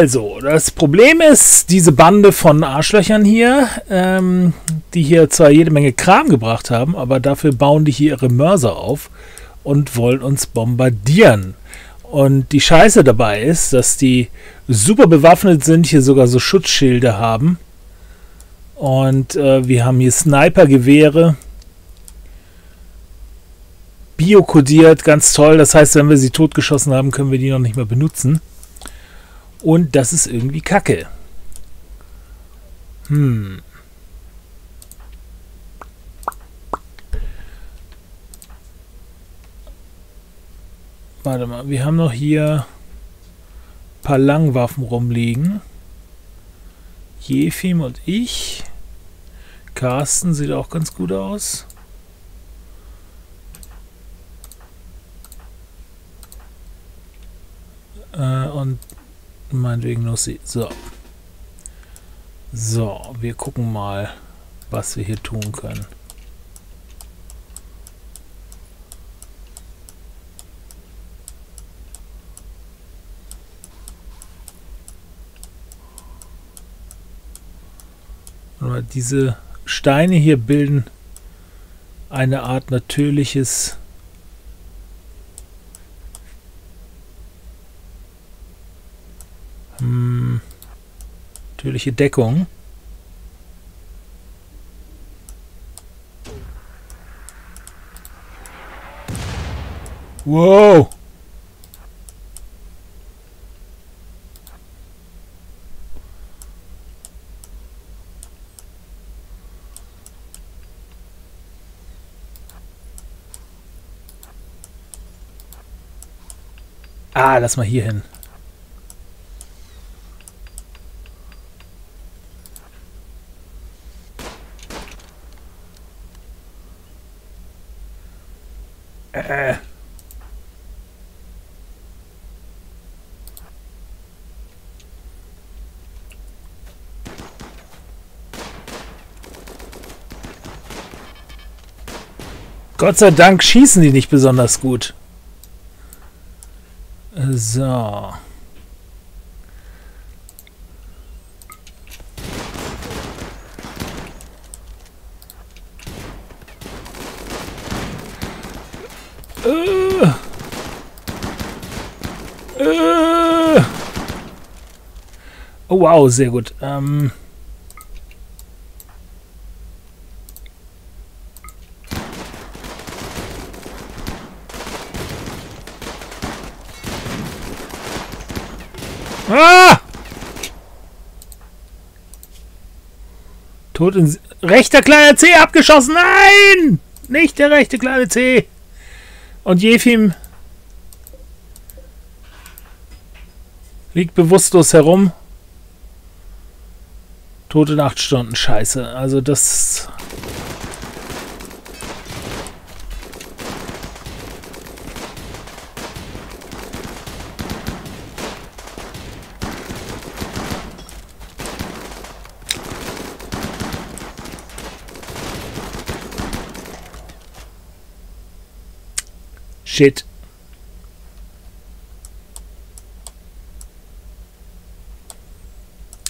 Also, das Problem ist, diese Bande von Arschlöchern hier, ähm, die hier zwar jede Menge Kram gebracht haben, aber dafür bauen die hier ihre Mörser auf und wollen uns bombardieren. Und die Scheiße dabei ist, dass die super bewaffnet sind, hier sogar so Schutzschilde haben. Und äh, wir haben hier Sniper-Gewehre. Biokodiert, ganz toll. Das heißt, wenn wir sie totgeschossen haben, können wir die noch nicht mehr benutzen. Und das ist irgendwie kacke. Hm. Warte mal, wir haben noch hier ein paar Langwaffen rumliegen. Jefim und ich. Carsten sieht auch ganz gut aus. Äh, und meinetwegen noch sie. So. So, wir gucken mal, was wir hier tun können. diese Steine hier bilden eine Art natürliches natürliche Deckung. Wow! Ah, lass mal hier hin. Äh. Gott sei Dank schießen die nicht besonders gut. So. Äh. Äh. Oh wow, sehr gut. Ähm Ah! Tot in... Rechter kleiner C abgeschossen. Nein! Nicht der rechte kleine C. Und Jefim liegt bewusstlos herum. Tote in acht Stunden. Scheiße. Also das... Shit.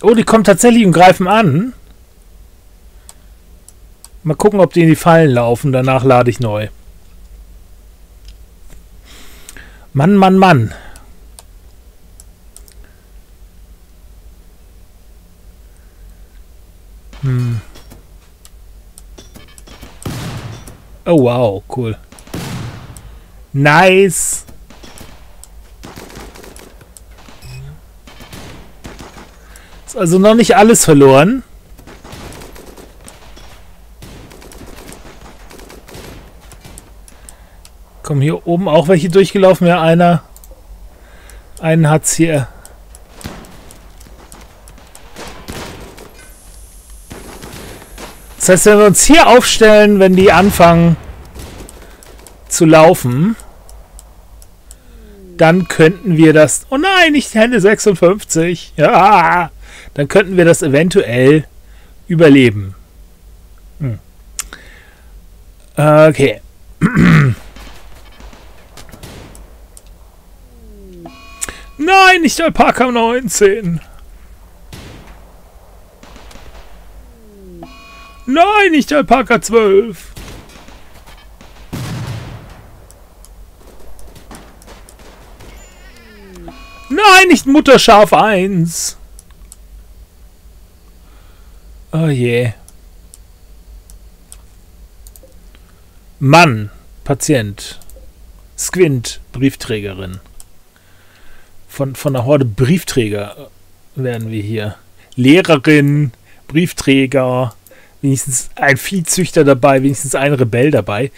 Oh, die kommen tatsächlich und greifen an. Mal gucken, ob die in die Fallen laufen. Danach lade ich neu. Mann, Mann, Mann. Hm. Oh, wow, cool. Nice. Ist also noch nicht alles verloren. Kommen hier oben auch welche durchgelaufen. Ja, einer. Einen hat's hier. Das heißt, wenn wir uns hier aufstellen, wenn die anfangen zu laufen, dann könnten wir das... Oh nein, nicht Hände 56. Ja, dann könnten wir das eventuell überleben. Hm. Okay. Nein, nicht Alpaka 19. Nein, nicht Alpaka 12. Nein, nicht Mutterschaf 1. Oh je. Mann, Patient. Squint, Briefträgerin. Von, von der Horde Briefträger werden wir hier. Lehrerin, Briefträger, wenigstens ein Viehzüchter dabei, wenigstens ein Rebell dabei.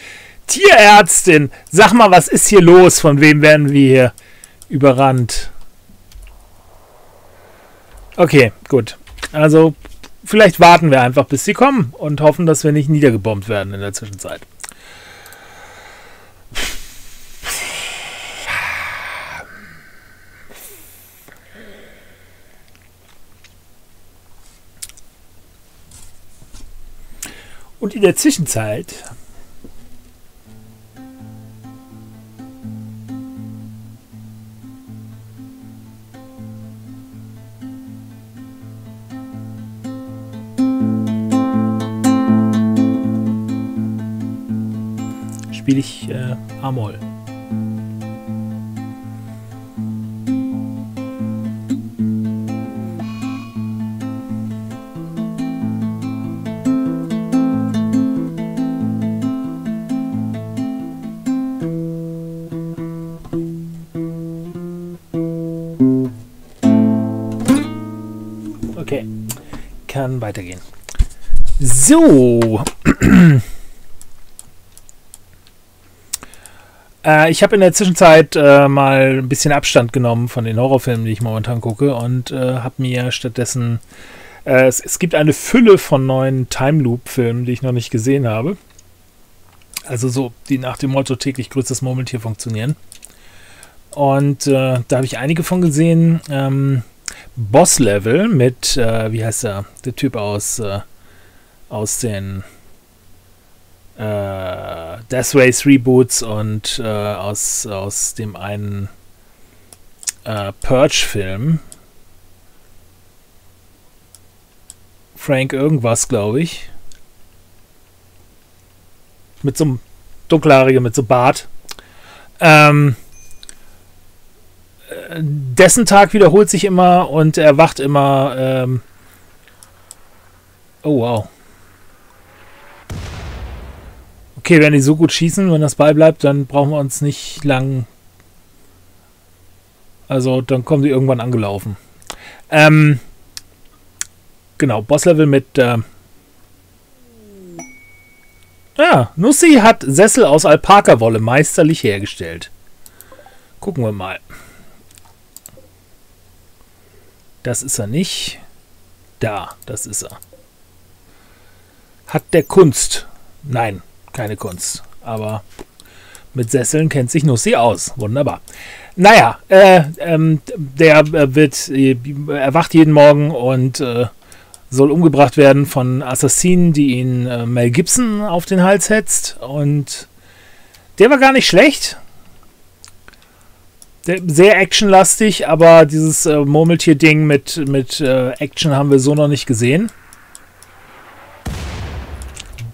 Tierärztin, sag mal, was ist hier los? Von wem werden wir hier überrannt? Okay, gut. Also, vielleicht warten wir einfach, bis sie kommen und hoffen, dass wir nicht niedergebombt werden in der Zwischenzeit. Und in der Zwischenzeit spiele ich äh, Amol. Okay, kann weitergehen. So. Äh, ich habe in der Zwischenzeit äh, mal ein bisschen Abstand genommen von den Horrorfilmen, die ich momentan gucke und äh, habe mir stattdessen äh, es, es, gibt eine Fülle von neuen Time Loop Filmen, die ich noch nicht gesehen habe. Also so, die nach dem Motto täglich größtes Murmeltier funktionieren. Und äh, da habe ich einige von gesehen. Ähm, Boss Level mit, äh, wie heißt er, der Typ aus, aus den äh, Death Race Reboots und äh, aus, aus dem einen äh, Purge-Film. Frank irgendwas, glaube ich. Mit so einem dunkelhaarigen, mit so Bart. Ähm, äh, dessen Tag wiederholt sich immer und er wacht immer. Ähm, oh wow. Okay, wenn die so gut schießen, wenn das Ball bleibt, dann brauchen wir uns nicht lang. Also, dann kommen sie irgendwann angelaufen. Ähm, genau, Bosslevel mit. Äh, ja, Nussi hat Sessel aus Alpaka-Wolle meisterlich hergestellt. Gucken wir mal. Das ist er nicht. Da, das ist er. Hat der Kunst. Nein, keine Kunst. Aber mit Sesseln kennt sich Nussi aus. Wunderbar. Naja, äh, ähm, der äh, wird äh, erwacht jeden Morgen und äh, soll umgebracht werden von Assassinen, die ihn äh, Mel Gibson auf den Hals hetzt. Und der war gar nicht schlecht. Der, sehr actionlastig, aber dieses äh, Murmeltier-Ding mit, mit Action haben wir so noch nicht gesehen.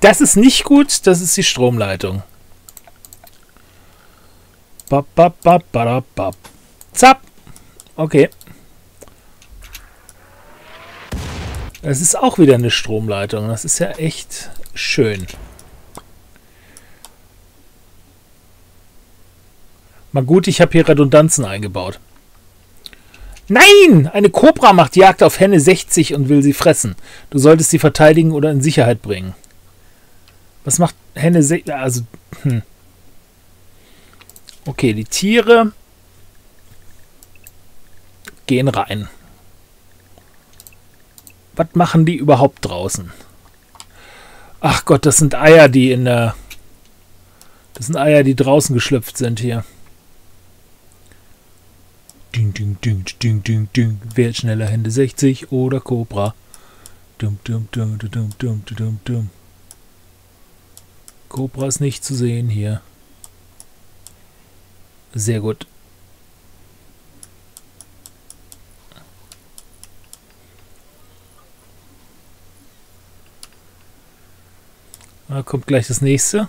Das ist nicht gut, das ist die Stromleitung. Zap. Okay. Es ist auch wieder eine Stromleitung. Das ist ja echt schön. Mal gut, ich habe hier Redundanzen eingebaut. Nein! Eine Kobra macht Jagd auf Henne 60 und will sie fressen. Du solltest sie verteidigen oder in Sicherheit bringen. Was macht Henne? Also, hm. Okay, die Tiere gehen rein. Was machen die überhaupt draußen? Ach Gott, das sind Eier, die in der... Das sind Eier, die draußen geschlüpft sind hier. Ding, ding, ding, ding, ding, ding. Wer schneller Hände 60 oder Cobra? Dum, dum, dum, dum, dum, dum, dum, dum. Cobra ist nicht zu sehen hier. Sehr gut. Da kommt gleich das nächste.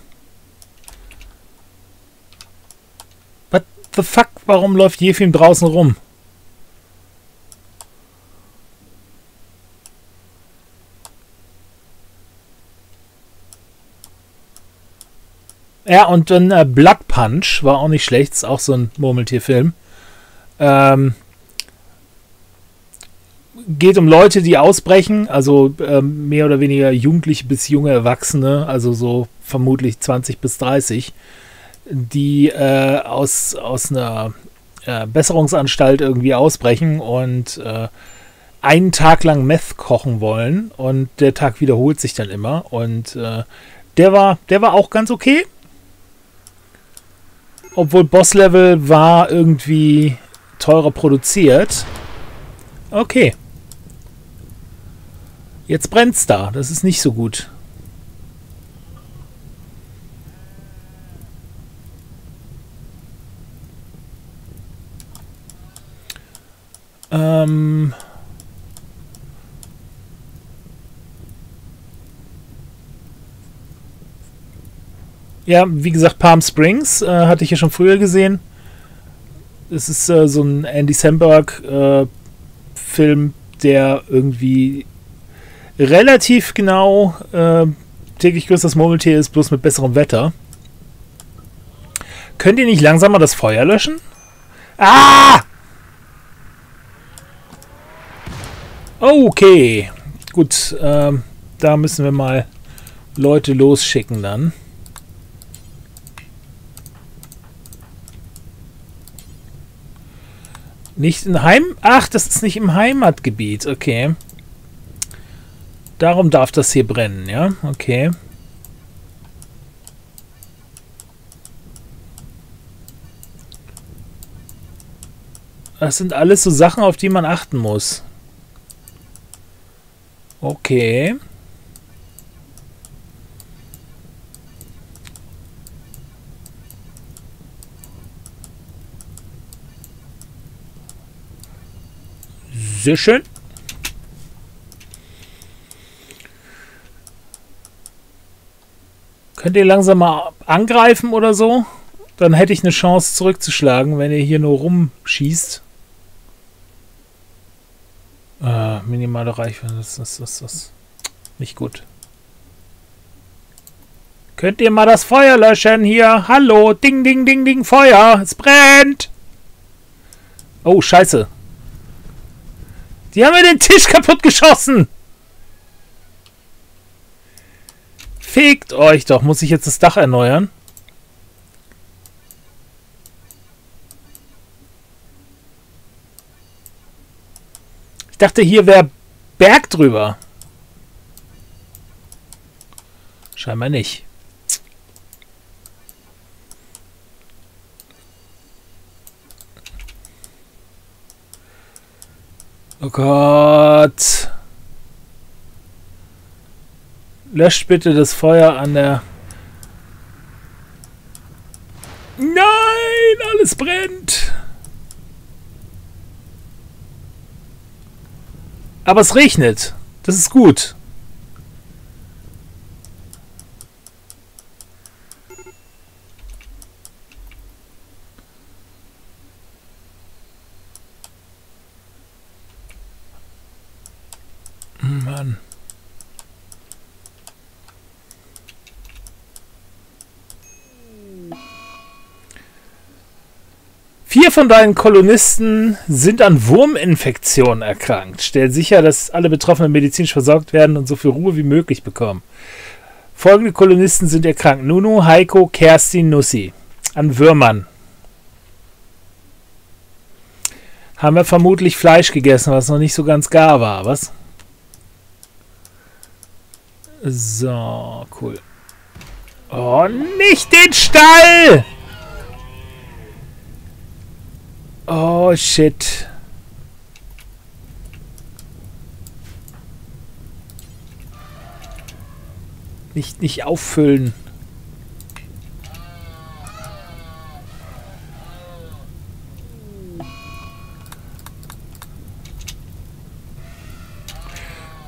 What the fuck? Warum läuft Jefim draußen rum? Ja, und dann äh, Blood Punch war auch nicht schlecht. Ist auch so ein Murmeltierfilm. Ähm, geht um Leute, die ausbrechen, also ähm, mehr oder weniger Jugendliche bis junge Erwachsene, also so vermutlich 20 bis 30, die äh, aus, aus einer äh, Besserungsanstalt irgendwie ausbrechen und äh, einen Tag lang Meth kochen wollen und der Tag wiederholt sich dann immer und äh, der war, der war auch ganz okay obwohl Boss-Level war irgendwie teurer produziert. Okay. Jetzt brennt's da. Das ist nicht so gut. Ähm... Ja, wie gesagt, Palm Springs äh, hatte ich ja schon früher gesehen. Es ist äh, so ein Andy Samberg-Film, äh, der irgendwie relativ genau äh, täglich grüßt das Murmeltier ist, bloß mit besserem Wetter. Könnt ihr nicht langsamer das Feuer löschen? Ah! Okay. Gut, ähm, da müssen wir mal Leute losschicken dann. Nicht in Heim... Ach, das ist nicht im Heimatgebiet. Okay. Darum darf das hier brennen, ja? Okay. Das sind alles so Sachen, auf die man achten muss. Okay. Sehr schön. Könnt ihr langsam mal angreifen oder so? Dann hätte ich eine Chance zurückzuschlagen, wenn ihr hier nur rumschießt. Äh, minimale Reichweite, das ist das, das. Nicht gut. Könnt ihr mal das Feuer löschen hier? Hallo, ding, ding, ding, ding, Feuer. Es brennt. Oh, scheiße. Die haben mir den Tisch kaputt geschossen. Fegt euch doch. Muss ich jetzt das Dach erneuern? Ich dachte, hier wäre Berg drüber. Scheinbar nicht. Oh Gott. Löscht bitte das Feuer an der... Nein, alles brennt. Aber es regnet. Das ist gut. Mann. Vier von deinen Kolonisten sind an Wurminfektionen erkrankt. Stell sicher, dass alle Betroffenen medizinisch versorgt werden und so viel Ruhe wie möglich bekommen. Folgende Kolonisten sind erkrankt. Nunu, Heiko, Kerstin, Nussi. An Würmern. Haben wir vermutlich Fleisch gegessen, was noch nicht so ganz gar war, was? So, cool. Oh, nicht den Stall! Oh, shit. Nicht, nicht auffüllen.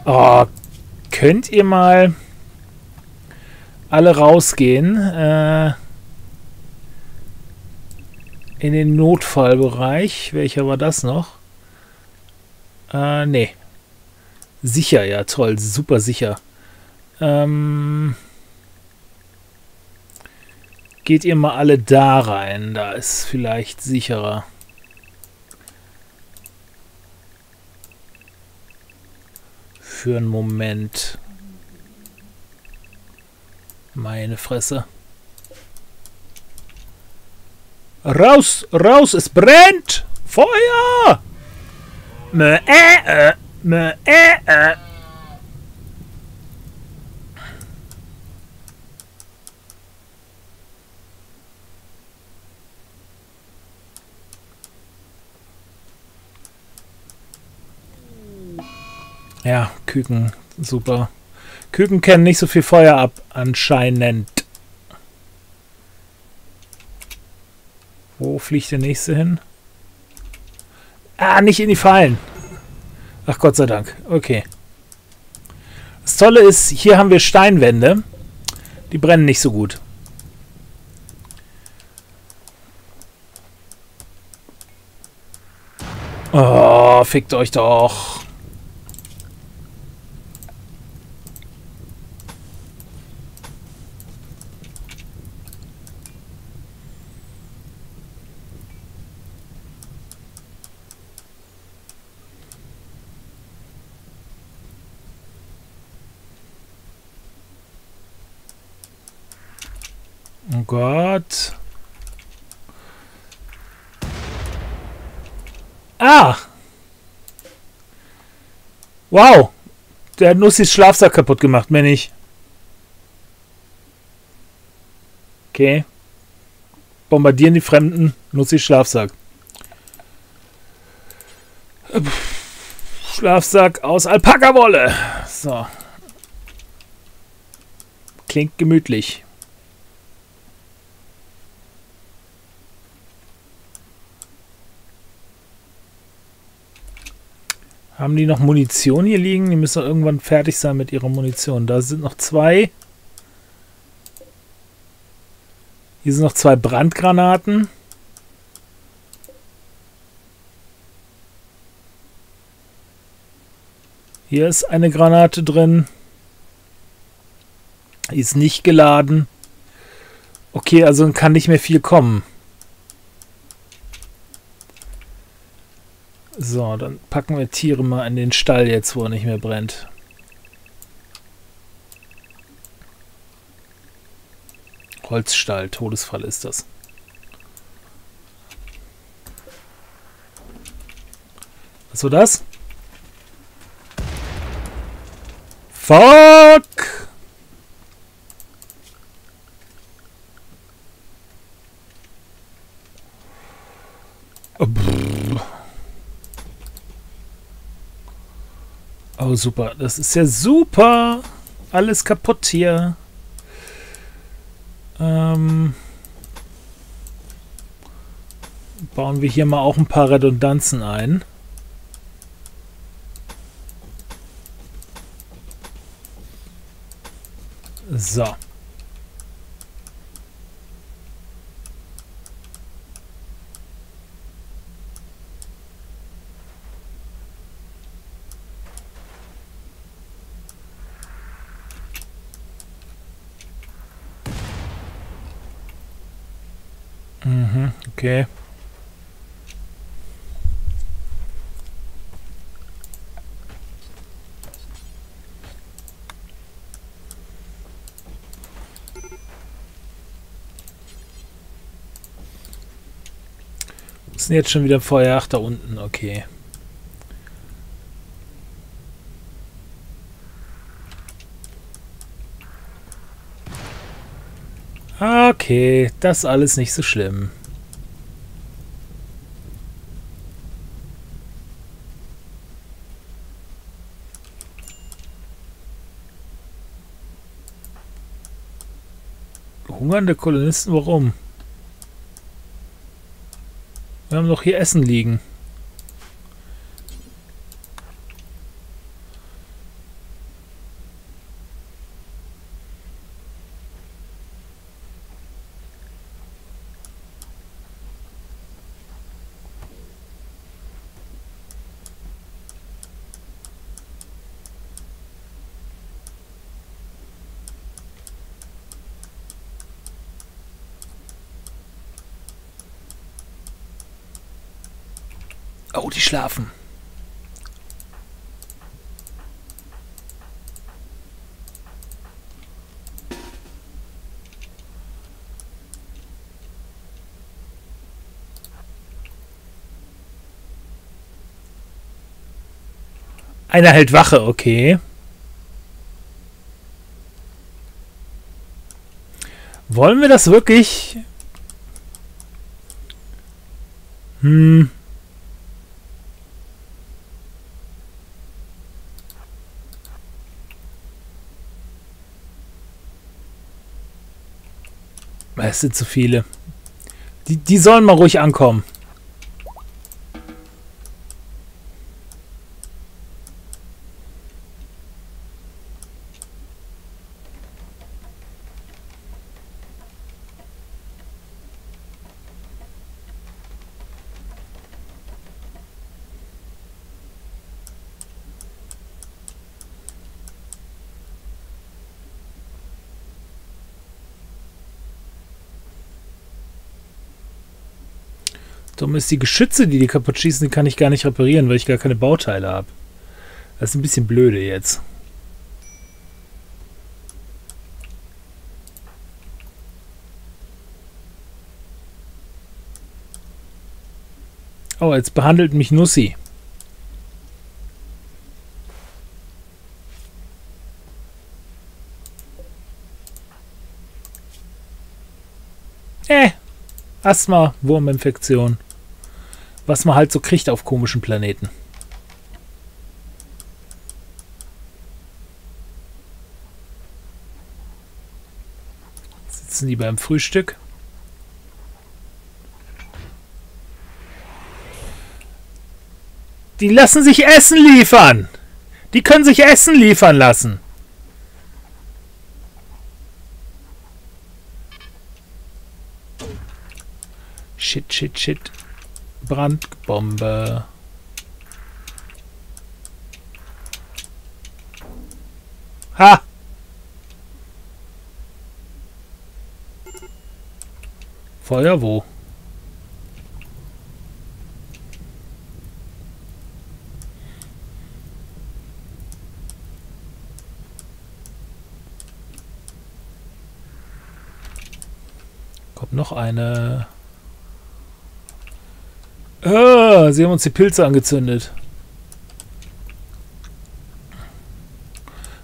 Oh, könnt ihr mal alle rausgehen. Äh, in den Notfallbereich. Welcher war das noch? Äh, nee. Sicher, ja, toll. Super sicher. Ähm, geht ihr mal alle da rein. Da ist vielleicht sicherer. Für einen Moment. Meine Fresse. Raus, raus, es brennt! Feuer! Mö, äh, äh, mö, äh, äh. Ja, Küken, super. Küken kennen nicht so viel Feuer ab, anscheinend. Wo fliegt der nächste hin? Ah, nicht in die Fallen. Ach Gott sei Dank. Okay. Das Tolle ist, hier haben wir Steinwände. Die brennen nicht so gut. Oh, fickt euch doch. Gott. Ah! Wow! Der hat Nussis Schlafsack kaputt gemacht, mehr nicht. Okay. Bombardieren die Fremden Nussis Schlafsack. Schlafsack aus Alpaka-Wolle. So. Klingt gemütlich. Haben die noch Munition hier liegen? Die müssen irgendwann fertig sein mit ihrer Munition. Da sind noch zwei. Hier sind noch zwei Brandgranaten. Hier ist eine Granate drin. Die ist nicht geladen. Okay, also kann nicht mehr viel kommen. So, dann packen wir Tiere mal in den Stall jetzt, wo er nicht mehr brennt. Holzstall, Todesfall ist das. Was war das? Fuck! Oh, Oh, super. Das ist ja super. Alles kaputt hier. Ähm, bauen wir hier mal auch ein paar Redundanzen ein. So. Mhm, okay. Ist jetzt schon wieder Feuer? Ach, da unten, okay. Okay, das alles nicht so schlimm. Hungernde Kolonisten, warum? Wir haben doch hier Essen liegen. Oh, die schlafen. Einer hält Wache, okay. Wollen wir das wirklich? Hm. Es sind zu viele. Die, die sollen mal ruhig ankommen. Darum ist die Geschütze, die die kaputt schießen, die kann ich gar nicht reparieren, weil ich gar keine Bauteile habe. Das ist ein bisschen blöde jetzt. Oh, jetzt behandelt mich Nussi. Äh, Asthma, Wurminfektion was man halt so kriegt auf komischen Planeten. Sitzen die beim Frühstück? Die lassen sich Essen liefern. Die können sich Essen liefern lassen. Shit, shit, shit. Brandbombe. Ha! Feuer wo? Kommt noch eine. Ah, sie haben uns die Pilze angezündet.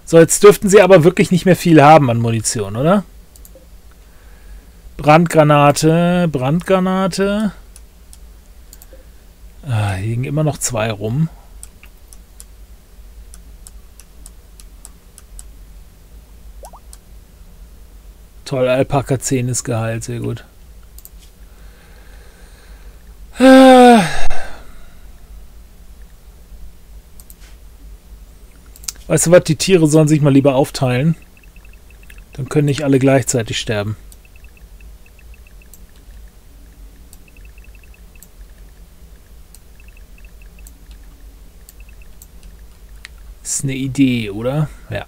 So, jetzt dürften sie aber wirklich nicht mehr viel haben an Munition, oder? Brandgranate, Brandgranate. Ah, hier liegen immer noch zwei rum. Toll, Alpaka 10 ist geheilt, sehr gut. Weißt du was, die Tiere sollen sich mal lieber aufteilen. Dann können nicht alle gleichzeitig sterben. Ist eine Idee, oder? Ja.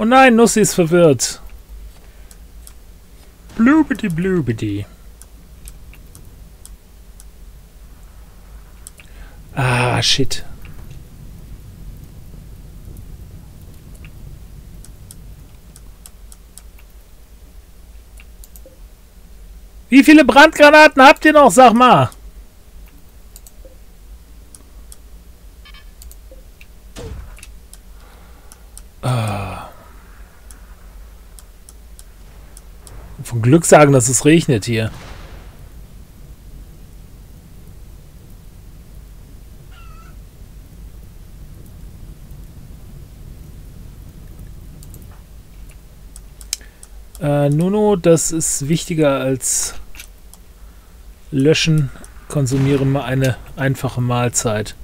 Oh nein, Nussi ist verwirrt. Blubidi blubidi. Ah, shit. Wie viele Brandgranaten habt ihr noch, sag mal? Glück sagen, dass es regnet hier. Äh, Nuno, das ist wichtiger als löschen. Konsumieren wir eine einfache Mahlzeit.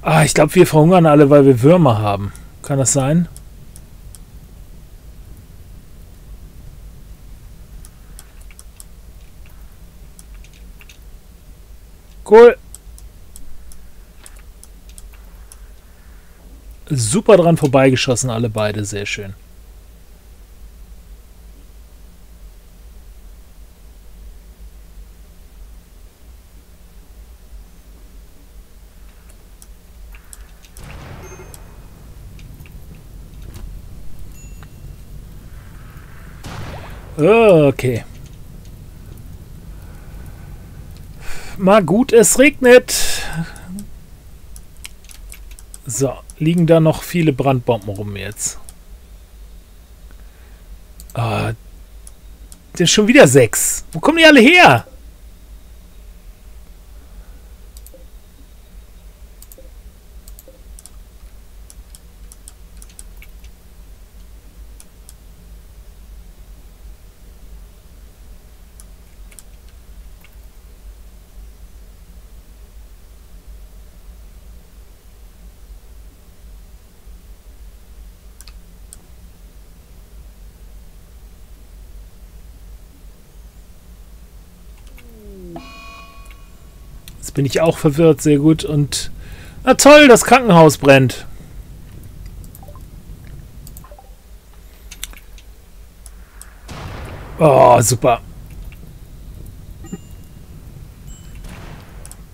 Ah, ich glaube, wir verhungern alle, weil wir Würmer haben. Kann das sein? Cool. Super dran vorbeigeschossen, alle beide. Sehr schön. Okay. Mal gut, es regnet. So, liegen da noch viele Brandbomben rum jetzt. Ah, das ist schon wieder sechs. Wo kommen die alle her? Jetzt bin ich auch verwirrt, sehr gut. Und na toll, das Krankenhaus brennt. Oh, super.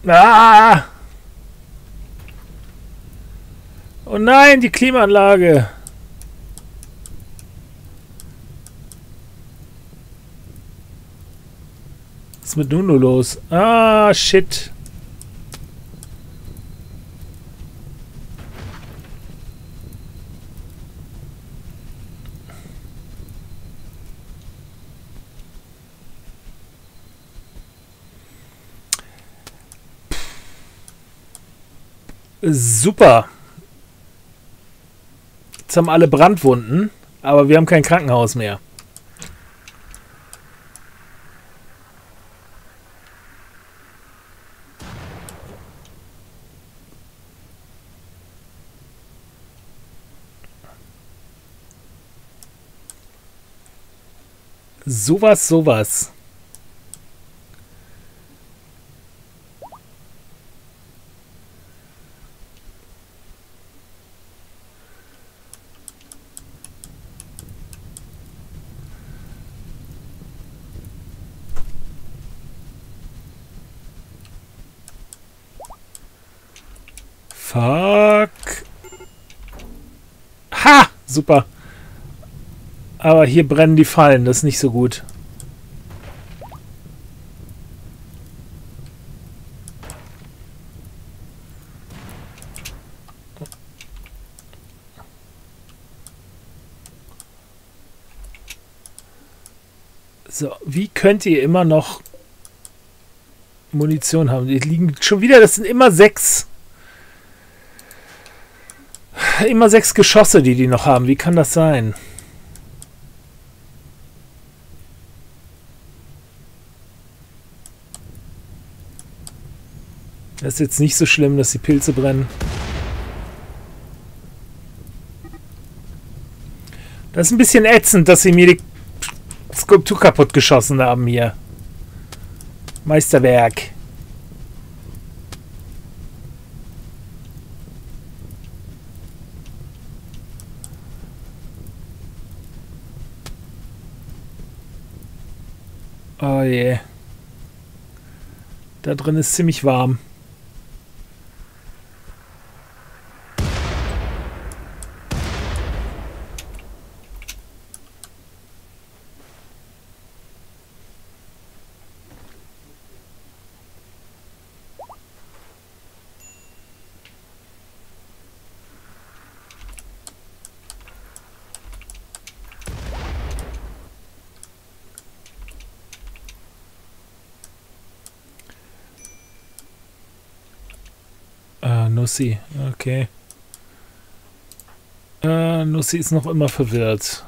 Ah! Oh nein, die Klimaanlage. Was ist mit Nuno los? Ah, shit. Super. Jetzt haben alle Brandwunden, aber wir haben kein Krankenhaus mehr. Sowas, sowas. Fuck. Ha! Super. Aber hier brennen die Fallen, das ist nicht so gut. So, wie könnt ihr immer noch Munition haben? Die liegen schon wieder, das sind immer sechs immer sechs Geschosse, die die noch haben. Wie kann das sein? Das ist jetzt nicht so schlimm, dass die Pilze brennen. Das ist ein bisschen ätzend, dass sie mir die Skulptur kaputt geschossen haben hier. Meisterwerk. Je. Da drin ist ziemlich warm. Nussi. Okay. Äh, Nussi ist noch immer verwirrt.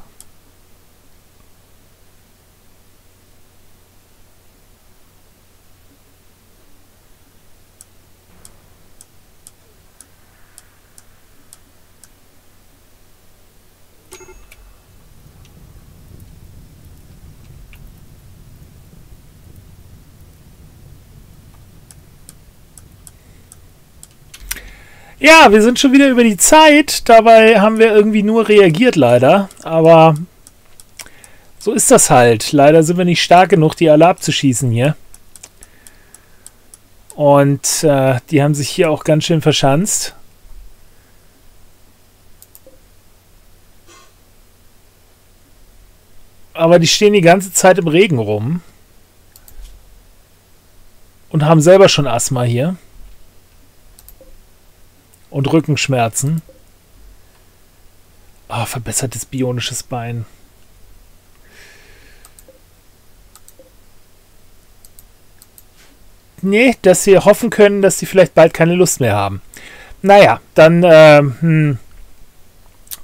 Ja, wir sind schon wieder über die Zeit. Dabei haben wir irgendwie nur reagiert, leider. Aber so ist das halt. Leider sind wir nicht stark genug, die alle abzuschießen hier. Und äh, die haben sich hier auch ganz schön verschanzt. Aber die stehen die ganze Zeit im Regen rum. Und haben selber schon Asthma hier. Und Rückenschmerzen. Oh, verbessertes bionisches Bein. Nee, dass sie hoffen können, dass sie vielleicht bald keine Lust mehr haben. Naja, dann äh, hm,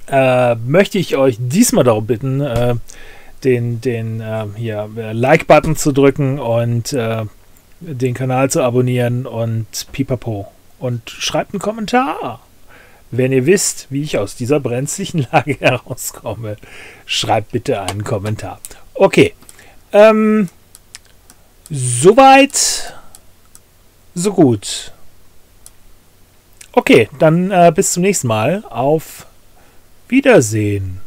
äh, möchte ich euch diesmal darum bitten, äh, den, den äh, hier äh, Like-Button zu drücken und äh, den Kanal zu abonnieren und pipapo. Und schreibt einen Kommentar. Wenn ihr wisst, wie ich aus dieser brenzlichen Lage herauskomme, schreibt bitte einen Kommentar. Okay. Ähm, soweit, so gut. Okay, dann äh, bis zum nächsten Mal. Auf Wiedersehen.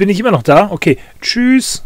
Bin ich immer noch da? Okay. Tschüss.